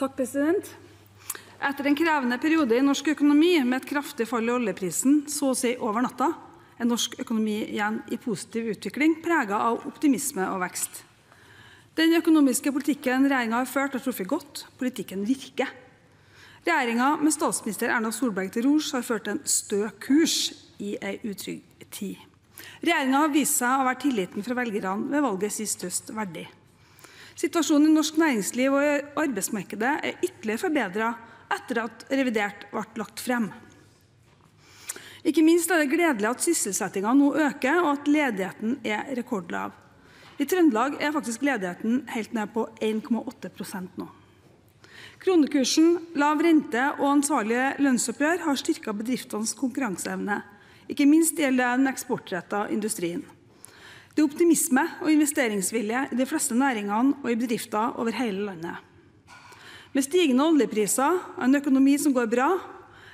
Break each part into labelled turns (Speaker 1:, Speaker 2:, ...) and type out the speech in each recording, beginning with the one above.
Speaker 1: Takk, president. Etter en krevende periode i norsk økonomi med et kraftig fall i oljeprisen så å si over natta, er norsk økonomi igjen i positiv utvikling, preget av optimisme og vekst. Den økonomiske politikken regjeringen har ført, har truffet godt. Politikken virker. Regjeringen med statsminister Erna Solberg til rors har ført en stø kurs i en utrygg tid. Regjeringen har vist seg å være tilliten fra velgerne ved valget sist høst verdig. Situasjonen i norsk næringsliv og i arbeidsmarkedet er ytterligere forbedret etter at revidert ble lagt frem. Ikke minst er det gledelig at sysselsettingen nå øker, og at ledigheten er rekordlav. I Trøndelag er faktisk ledigheten helt ned på 1,8% nå. Kronekursen, lav rente og ansvarlige lønnsoppgjør har styrket bedriftenes konkurranseevne. Ikke minst gjelder den eksportretta industrien. Det er optimisme og investeringsvilje i de fleste næringene og i bedrifter over hele landet. Med stigende oljepriser og en økonomi som går bra,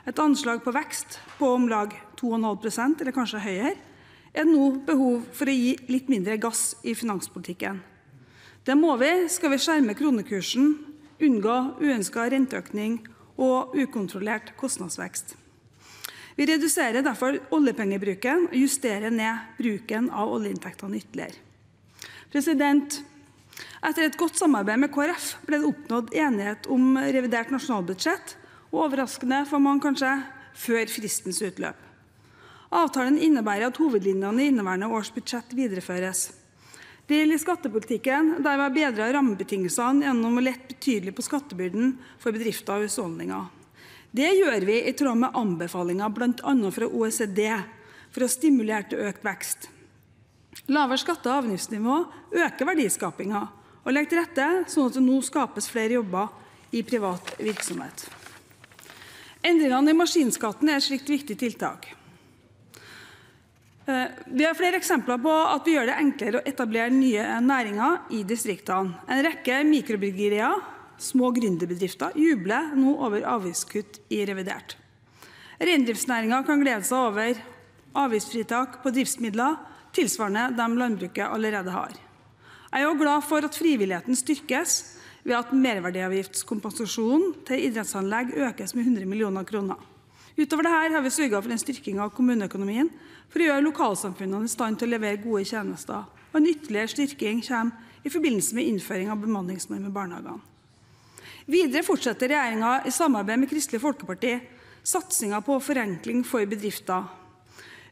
Speaker 1: et anslag på vekst på om lag 2,5% eller kanskje høyere, er det nå behov for å gi litt mindre gass i finanspolitikken. Det må vi skal vi skjerme kronekursen, unngå uønska renteøkning og ukontrollert kostnadsvekst. Vi reduserer derfor oljepengebruken og justerer ned bruken av oljeinntektene ytterligere. Etter et godt samarbeid med KrF ble det oppnådd enighet om revidert nasjonalbudsjett, og overraskende for mange kanskje, før fristens utløp. Avtalen innebærer at hovedlinjene i inneværende års budsjett videreføres. Det gjelder skattepolitikken, der vi har bedret rammebetingelsene gjennom å lette betydelig på skattebyrden for bedrifter og husholdninger. Det gjør vi i tråd med anbefalinger bl.a. fra OECD for å stimulere til økt vekst. Lavere skatte- og avgiftsnivå øker verdiskapinga og legger til rette sånn at det nå skapes flere jobber i privat virksomhet. Endringene i maskinskatten er et slikt viktig tiltak. Eh, vi har flere eksempler på at vi gjør det enklere å etablere nye næringer i distriktene. En rekke mikrobryggerier små gründerbedrifter jubler nå over avgiftskutt i revidert. Reindriftsnæringen kan glede seg over avgiftsfritak på driftsmidler tilsvarende de landbruket allerede har. Jeg er også glad for at frivilligheten styrkes ved at merverdiavgiftskompensasjonen til idrettsanlegg økes med 100 millioner kroner. Utover dette har vi sørget for en styrking av kommuneøkonomien for å gjøre lokalsamfunnene i stand til å levere gode tjenester. Og en ytterligere styrking kommer i forbindelse med innføring av bemanningsnorm i barnehagene. Videre fortsetter regjeringen i samarbeid med Kristelig Folkeparti satsingen på forenkling for bedrifter.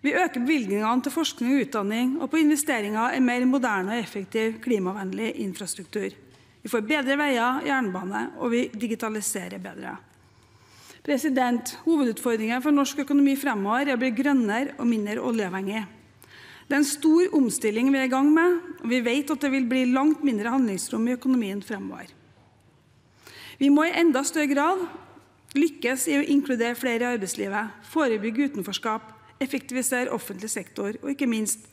Speaker 1: Vi øker bevilgningene til forskning og utdanning og på investeringer i mer moderne og effektiv klimavennlig infrastruktur. Vi får bedre veier, jernbane, og vi digitaliserer bedre. President, Hovedutfordringen for norsk økonomi fremover er å bli grønnere og mindre oljeavhengig. Det er en stor omstilling vi er i gang med, og vi vet at det vil bli langt mindre handlingsrom i økonomien fremover. Vi må i enda større grad lykkes i å inkludere flere i arbeidslivet, forebygge utenforskap, effektivisere offentlig sektor og ikke minst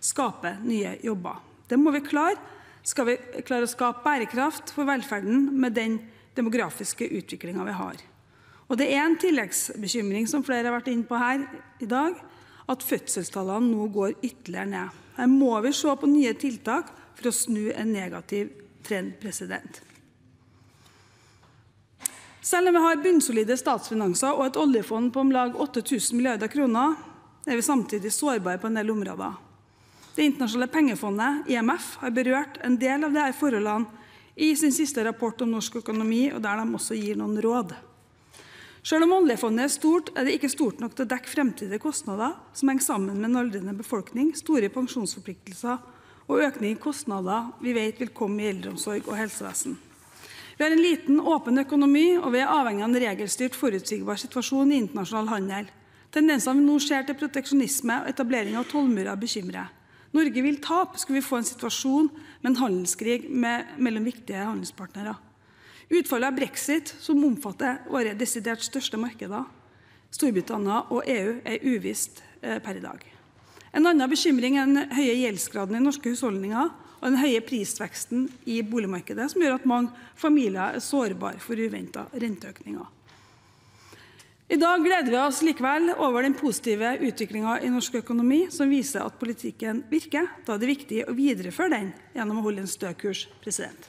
Speaker 1: skape nye jobber. Det må vi klare skal vi klare å skape bærekraft for velferden med den demografiske utviklinga vi har. Og det er en tilleggsbekymring som flere har vært inne på her i dag, at fødselstallene nå går ytterligere ned. Her må vi se på nye tiltak for å snu en negativ trend. president. Selv om vi har bunnsolide statsfinanser og et oljefond på om lag 8000 milliarder kroner, er vi samtidig sårbare på en del områder. Det internasjonale pengefondet, IMF, har berørt en del av disse forholdene i sin siste rapport om norsk økonomi, og der de også gir noen råd. Selv om oljefondet er stort, er det ikke stort nok til å dekke fremtidige kostnader som henger sammen med en aldrende befolkning, store pensjonsforpliktelser og økning i kostnader vi vet vil komme i eldreomsorg og helsevesen. Vi har en liten, åpen økonomi, og vi er avhengig av en regelstyrt, forutsigbar situasjon i internasjonal handel. Tendensene vi nå ser til proteksjonisme og etablering av tollmurer, bekymrer. Norge vil tape skulle vi få en situasjon med en handelskrig med, mellom viktige handelspartnere. Utfallet av brexit, som omfatter våre desidert største markeder, Storbritannia og EU, er uvisst eh, per i dag. En annen bekymring er den høye gjeldsgraden i norske husholdninger og den høye prisveksten i boligmarkedet, som gjør at mange familier er sårbare for uventa renteøkninger. I dag gleder vi oss likevel over den positive utviklingen i norsk økonomi, som viser at politikken virker. Da er det viktig å videreføre den gjennom å holde en stø kurs. president.